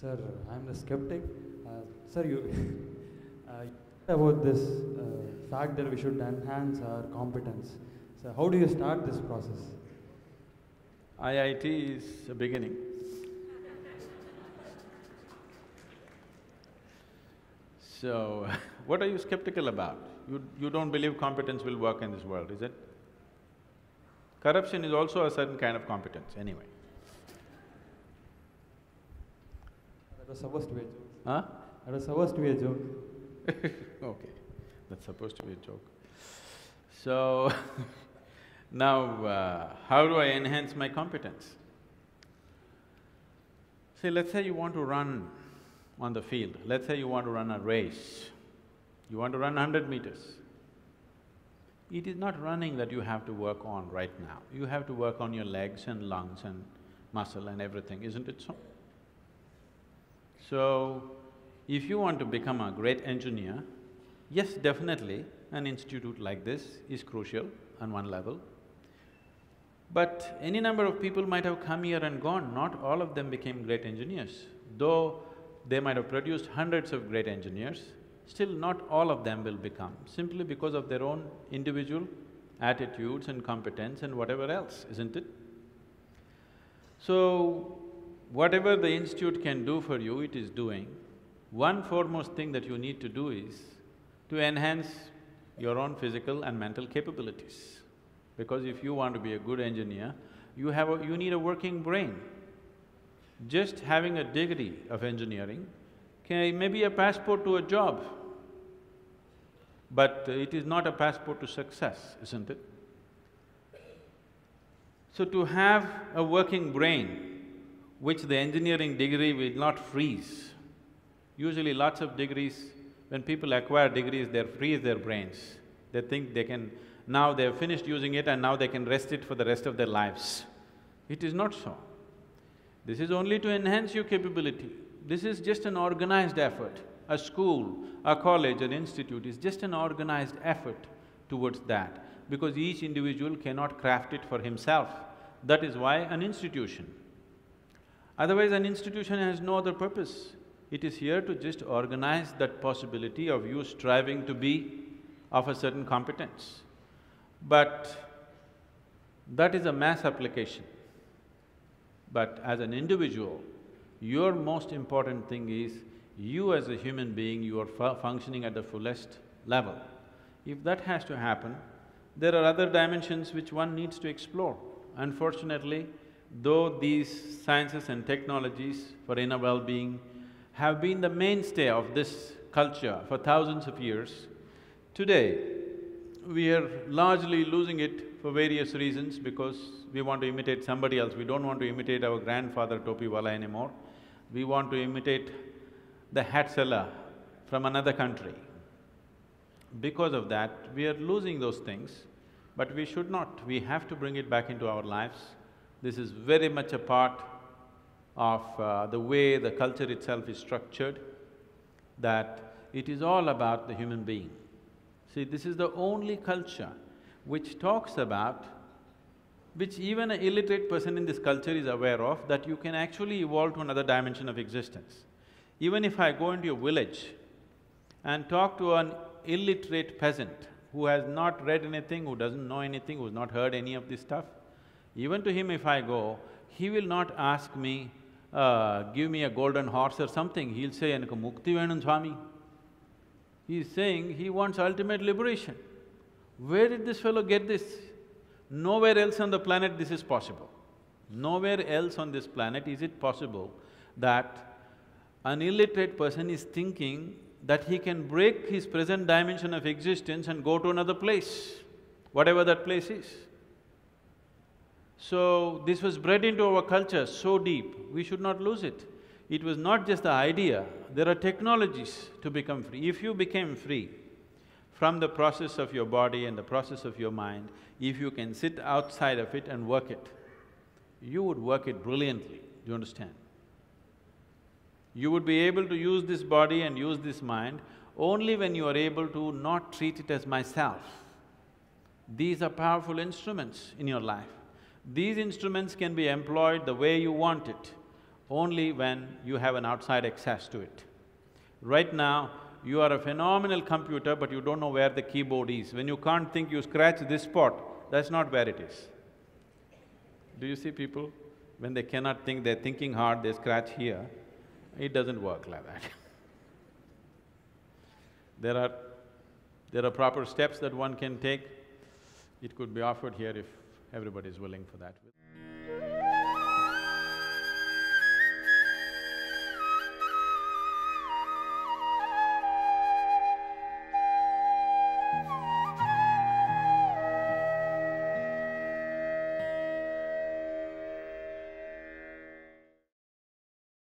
Sir, I'm the skeptic. Uh, sir, you uh, about this uh, fact that we should enhance our competence. So, how do you start this process? IIT is a beginning. So, what are you skeptical about? You, you don't believe competence will work in this world, is it? Corruption is also a certain kind of competence anyway. Was supposed to be a joke. Huh? That was supposed to be a joke. okay, that's supposed to be a joke. So, now uh, how do I enhance my competence? See, let's say you want to run on the field, let's say you want to run a race, you want to run hundred meters. It is not running that you have to work on right now, you have to work on your legs and lungs and muscle and everything, isn't it so? So, if you want to become a great engineer, yes, definitely, an institute like this is crucial on one level. But any number of people might have come here and gone, not all of them became great engineers. Though they might have produced hundreds of great engineers, still not all of them will become, simply because of their own individual attitudes and competence and whatever else, isn't it? So, whatever the institute can do for you, it is doing. One foremost thing that you need to do is to enhance your own physical and mental capabilities. Because if you want to be a good engineer, you have a… you need a working brain. Just having a degree of engineering can… may be a passport to a job, but it is not a passport to success, isn't it? So to have a working brain, which the engineering degree will not freeze, usually lots of degrees, when people acquire degrees, they freeze their brains. They think they can… now they've finished using it and now they can rest it for the rest of their lives. It is not so. This is only to enhance your capability. This is just an organized effort. A school, a college, an institute is just an organized effort towards that, because each individual cannot craft it for himself. That is why an institution. Otherwise, an institution has no other purpose. It is here to just organize that possibility of you striving to be of a certain competence. But that is a mass application. But as an individual, your most important thing is you as a human being, you are fu functioning at the fullest level. If that has to happen, there are other dimensions which one needs to explore. Unfortunately, though these sciences and technologies for inner well-being have been the mainstay of this culture for thousands of years, today we are largely losing it for various reasons because we want to imitate somebody else. We don't want to imitate our grandfather Topiwala anymore. We want to imitate the hat seller from another country. Because of that, we are losing those things, but we should not. We have to bring it back into our lives. This is very much a part of uh, the way the culture itself is structured, that it is all about the human being. See, this is the only culture which talks about, which even an illiterate person in this culture is aware of, that you can actually evolve to another dimension of existence. Even if I go into a village and talk to an illiterate peasant who has not read anything, who doesn't know anything, who's not heard any of this stuff, even to him if I go, he will not ask me, uh, give me a golden horse or something, he'll say, Enakku mukti venum swami. He's saying he wants ultimate liberation. Where did this fellow get this? Nowhere else on the planet this is possible. Nowhere else on this planet is it possible that an illiterate person is thinking that he can break his present dimension of existence and go to another place, whatever that place is. So, this was bred into our culture so deep, we should not lose it. It was not just the idea, there are technologies to become free. If you became free from the process of your body and the process of your mind, if you can sit outside of it and work it, you would work it brilliantly, do you understand? You would be able to use this body and use this mind only when you are able to not treat it as myself. These are powerful instruments in your life. These instruments can be employed the way you want it. only when you have an outside access to it. Right now, you are a phenomenal computer, but you don't know where the keyboard is. When you can't think, you scratch this spot, that's not where it is. Do you see people? When they cannot think, they're thinking hard, they scratch here. It doesn't work like that. there are… there are proper steps that one can take. It could be offered here if Everybody is willing for that.